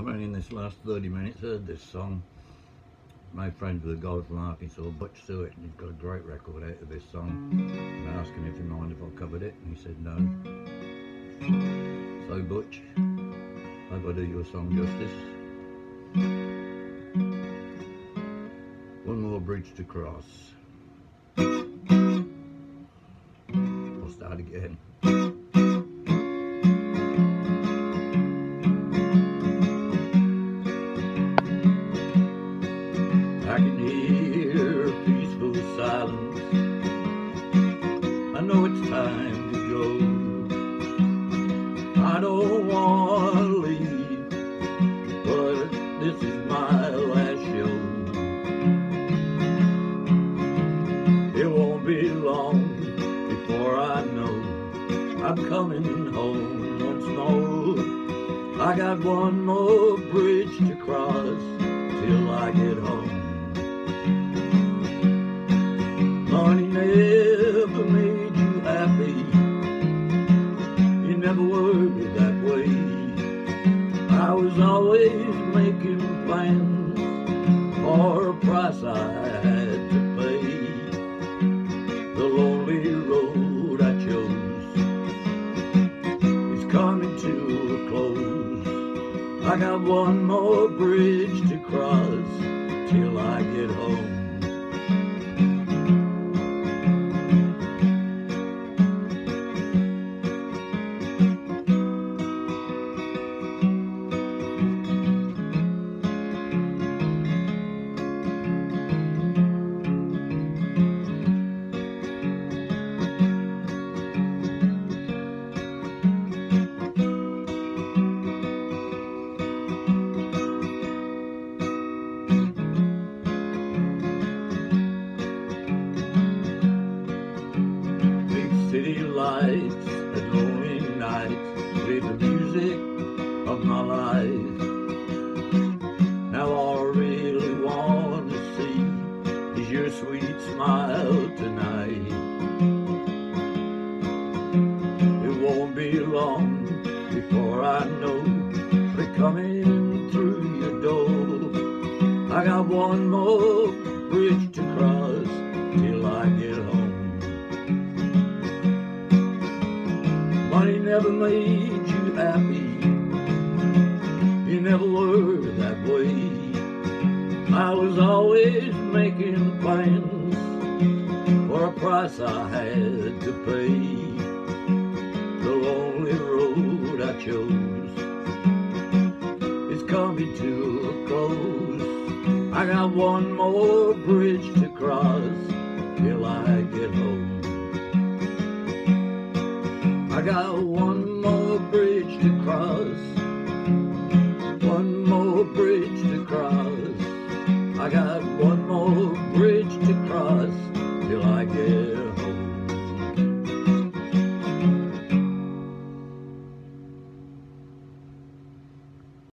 I've only in this last 30 minutes heard this song. Made friends with a guy from Arkansas, Butch Suitt, and he's got a great record out of this song. And I asked him if he minded if I covered it, and he said no. So Butch, hope I do your song justice. One more bridge to cross. I'll start again. Time to go. I don't want to leave, but this is my last show. It won't be long before I know I'm coming home once more. I got one more bridge to cross till I get home. That way. I was always making plans for a price I had to pay. The lonely road I chose is coming to a close. I got one more bridge lights and lonely nights play the music of my life. Now all I really want to see is your sweet smile tonight. It won't be long before I know we're coming through your door. I got one more bridge to cross never made you happy. You never were that way. I was always making plans for a price I had to pay. The lonely road I chose is coming to a close. I got one more bridge to cross till I get home. I got one more bridge to cross. One more bridge to cross. I got one more bridge to cross